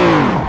Boom!